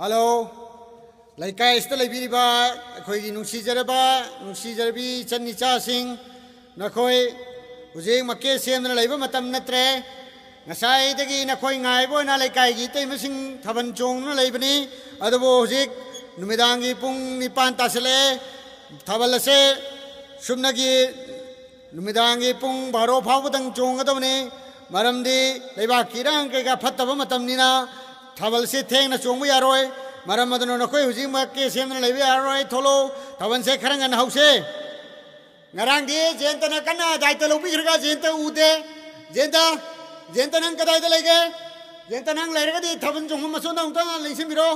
hello लेकाजरबी चनीचा Singh नखोई मके सेंद्र लेब मतम नत्रे नसाई दगी नखोई गायबो ना लेकाई गी तेम सिंह थबन चोंग लेबनी पुंग निपान तासले थबल से सुमनगी नुमिदांगी पुंग भारो फाव दंग चोंग लेबा कई के થવલસી થેંગને ચોંગવું યારોય મારા મદનો નખોય હુજીમાં કે સેમને લેવી યારોય થોલો થવનસે ખરંગ અને kara ngaraangdi jenta na kana jaita lopi jirga jenta ude jenta jenta nang kada ida lege jenta nang lege di thabun jong ma so na uta lingsim biro